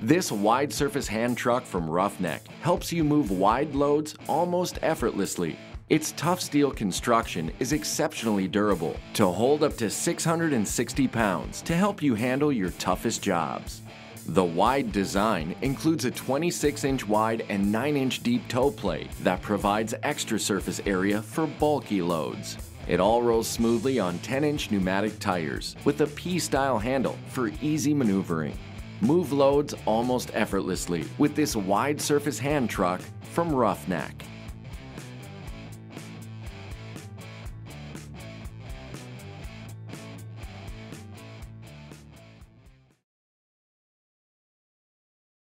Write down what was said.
This wide surface hand truck from Roughneck helps you move wide loads almost effortlessly. Its tough steel construction is exceptionally durable to hold up to 660 pounds to help you handle your toughest jobs. The wide design includes a 26 inch wide and 9 inch deep toe plate that provides extra surface area for bulky loads. It all rolls smoothly on 10 inch pneumatic tires with a P style handle for easy maneuvering. Move loads almost effortlessly with this wide surface hand truck from Roughneck.